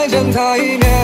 再见他一面。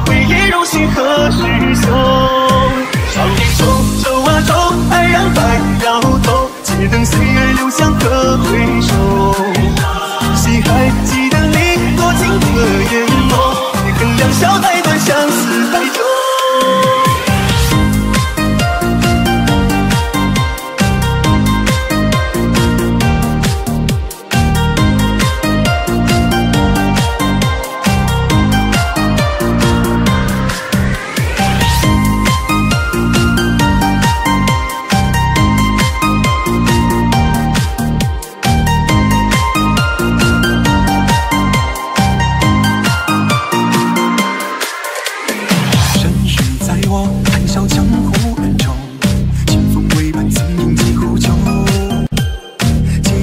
回忆如新何时休？少年走，走啊走，爱让白了头，且等岁月留香可回首。谁还记得你多情的眼眸？你和两萧。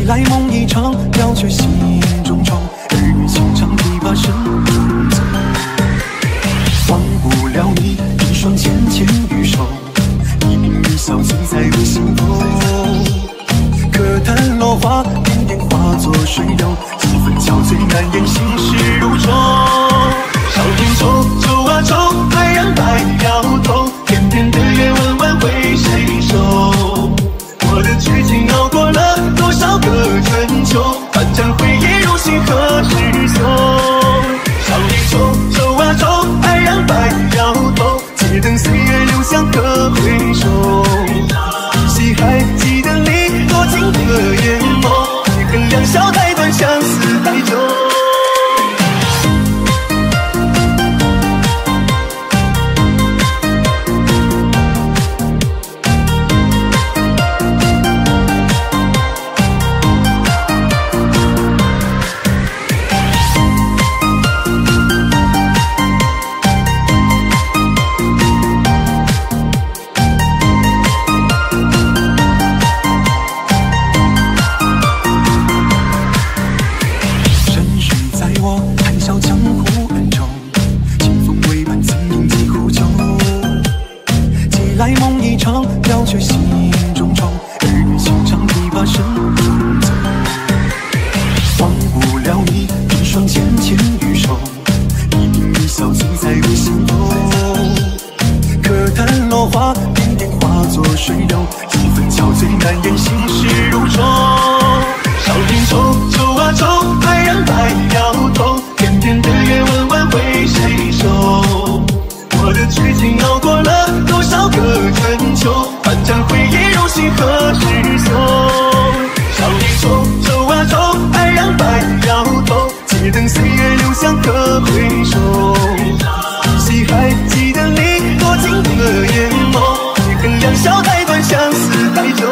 醒来梦一场，了却心中愁。儿女情长，琵琶声依旧。忘不了你一双纤纤玉手，一颦一笑醉在我心头。可叹落花点点化作水流，几分憔悴难掩心事如愁。少年愁，愁啊愁，白人白。来梦一场，飘却心中愁。儿女情长，你把身不走，忘不了你一双浅浅玉手，一颦一笑醉在我心头。可叹落花，点点化作水流，几分憔悴难掩心事如愁。少年愁愁啊愁。回首。谁还记得你多情的眼眸？谁恨两笑太短，相思太久。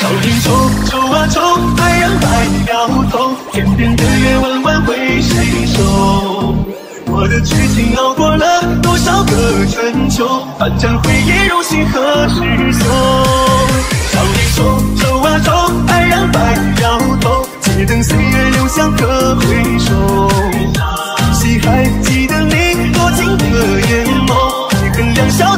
少年愁愁啊愁，爱人白了头。天边的月弯弯，为谁守？我的剧情熬过了多少个春秋？反转回忆如心何时休？少年愁愁啊愁，爱人白了头。只等岁月留下可回首。谁还记得你多情的眼眸？一根两小